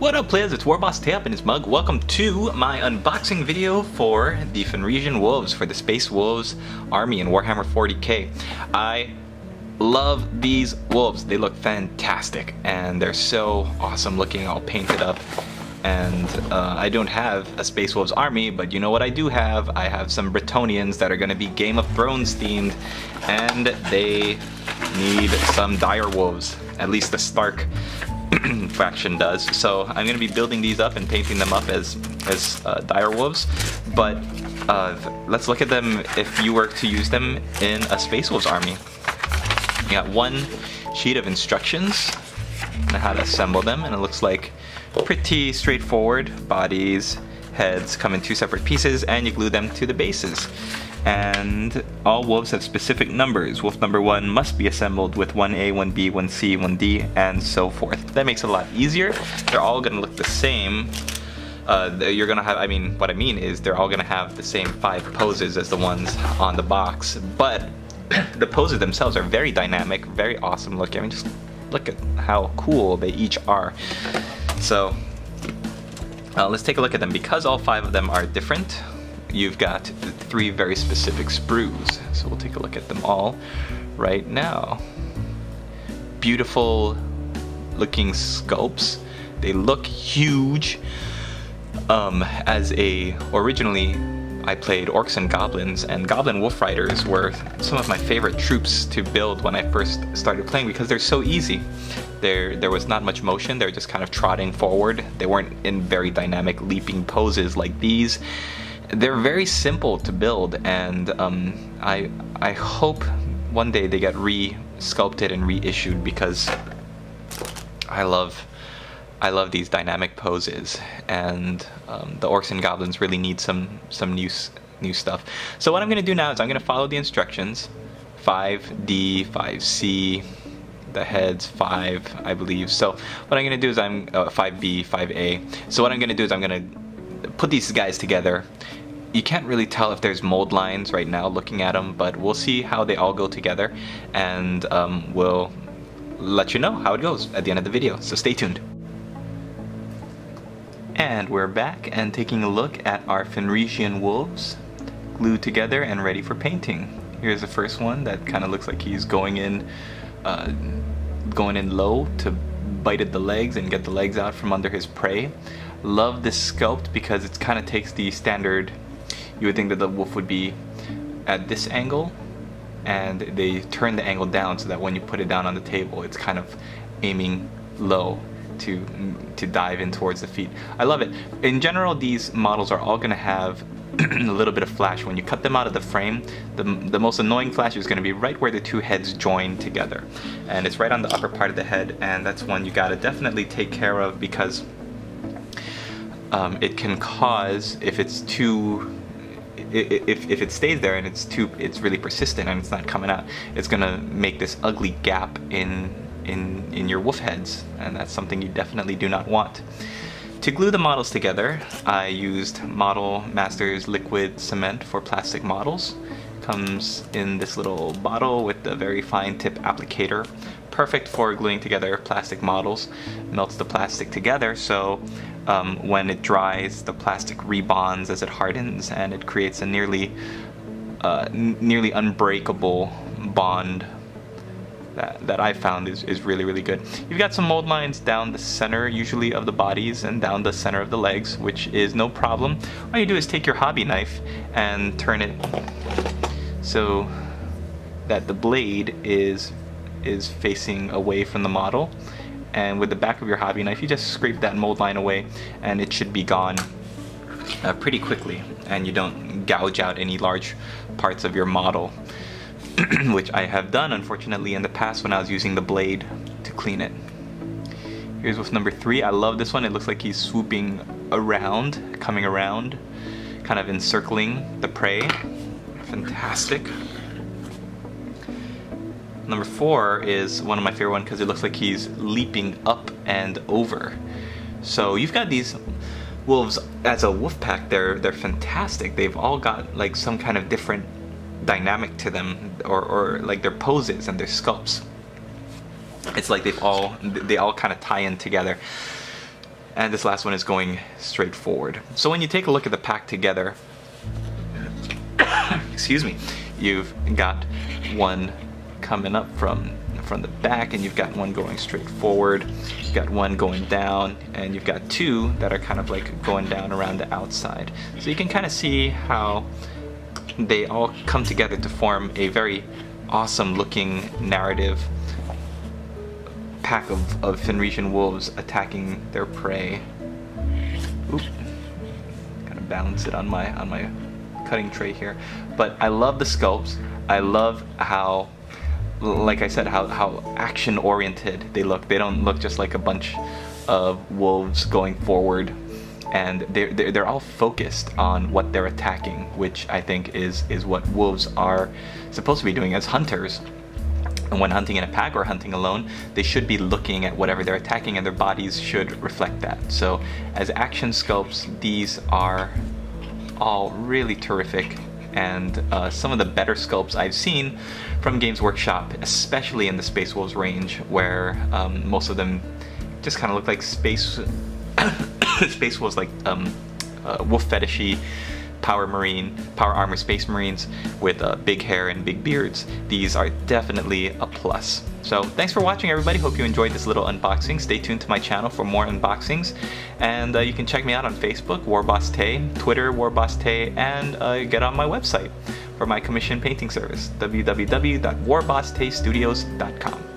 What up players, it's Warboss Tae and his mug. Welcome to my unboxing video for the Fenrisian Wolves for the Space Wolves army in Warhammer 40k. I love these wolves. They look fantastic and they're so awesome looking, all painted up. And uh, I don't have a Space Wolves army, but you know what I do have? I have some Bretonnians that are going to be Game of Thrones themed and they need some dire wolves. At least the Stark faction does. So I'm going to be building these up and painting them up as, as uh, dire wolves. But uh, let's look at them if you were to use them in a Space Wolves army. You got one sheet of instructions on how to assemble them and it looks like pretty straightforward. Bodies, heads come in two separate pieces and you glue them to the bases and all wolves have specific numbers. Wolf number one must be assembled with 1A, 1B, 1C, 1D, and so forth. That makes it a lot easier. They're all gonna look the same. Uh, you're gonna have, I mean, what I mean is they're all gonna have the same five poses as the ones on the box, but the poses themselves are very dynamic, very awesome looking. I mean, just look at how cool they each are. So, uh, let's take a look at them. Because all five of them are different, you've got three very specific sprues. So we'll take a look at them all right now. Beautiful looking sculpts. They look huge. Um, as a originally I played Orcs and Goblins, and Goblin Wolf Riders were some of my favorite troops to build when I first started playing because they're so easy. There, there was not much motion, they're just kind of trotting forward. They weren't in very dynamic leaping poses like these they're very simple to build, and um, I I hope one day they get re-sculpted and reissued because I love I love these dynamic poses, and um, the orcs and goblins really need some some new new stuff. So what I'm gonna do now is I'm gonna follow the instructions, 5D, 5C, the heads 5 I believe. So what I'm gonna do is I'm uh, 5B, 5A. So what I'm gonna do is I'm gonna put these guys together. You can't really tell if there's mold lines right now looking at them, but we'll see how they all go together and um, we'll let you know how it goes at the end of the video, so stay tuned. And we're back and taking a look at our Fenrisian wolves glued together and ready for painting. Here's the first one that kind of looks like he's going in uh, going in low to bite at the legs and get the legs out from under his prey. Love this sculpt because it kind of takes the standard, you would think that the wolf would be at this angle and they turn the angle down so that when you put it down on the table it's kind of aiming low to to dive in towards the feet. I love it. In general, these models are all going to have a little bit of flash. When you cut them out of the frame, the, the most annoying flash is going to be right where the two heads join together. And it's right on the upper part of the head, and that's one you got to definitely take care of because um, it can cause, if it's too if, if it stays there and it's too it's really persistent and it's not coming out it's gonna make this ugly gap in in in your wolf heads and that's something you definitely do not want to glue the models together I used Model Masters liquid cement for plastic models. Comes in this little bottle with a very fine tip applicator perfect for gluing together plastic models. Melts the plastic together so um, when it dries, the plastic rebonds as it hardens, and it creates a nearly uh, nearly unbreakable bond that, that I found is, is really, really good. You've got some mold lines down the center, usually, of the bodies and down the center of the legs, which is no problem. All you do is take your hobby knife and turn it so that the blade is is facing away from the model and with the back of your hobby knife you just scrape that mold line away and it should be gone uh, pretty quickly and you don't gouge out any large parts of your model which I have done unfortunately in the past when I was using the blade to clean it. Here's with number three. I love this one. It looks like he's swooping around, coming around, kind of encircling the prey. Fantastic. Number four is one of my favorite ones because it looks like he's leaping up and over. So you've got these wolves as a wolf pack. They're they're fantastic. They've all got like some kind of different dynamic to them, or or like their poses and their sculpts. It's like they've all they all kind of tie in together. and this last one is going straight forward. So when you take a look at the pack together, excuse me, you've got one coming up from from the back and you've got one going straight forward you've got one going down and you've got two that are kind of like going down around the outside so you can kind of see how they all come together to form a very awesome looking narrative pack of, of Fenrisian wolves attacking their prey. Oop. Gotta balance it on my on my cutting tray here. But I love the sculpts. I love how like I said, how, how action oriented they look. They don't look just like a bunch of wolves going forward and they're, they're, all focused on what they're attacking, which I think is, is what wolves are supposed to be doing as hunters. And when hunting in a pack or hunting alone, they should be looking at whatever they're attacking and their bodies should reflect that. So as action sculpts, these are all really terrific and uh, some of the better sculpts I've seen from Games Workshop, especially in the Space Wolves range, where um, most of them just kind of look like space space Wolves, like um, uh, wolf fetishy power marine, power armor space marines with uh, big hair and big beards. These are definitely a plus. So thanks for watching everybody, hope you enjoyed this little unboxing. Stay tuned to my channel for more unboxings. And uh, you can check me out on Facebook, Warboss Tae, Twitter, Warboss Tae, and uh, get on my website for my commission painting service, www.warbossTaestudios.com.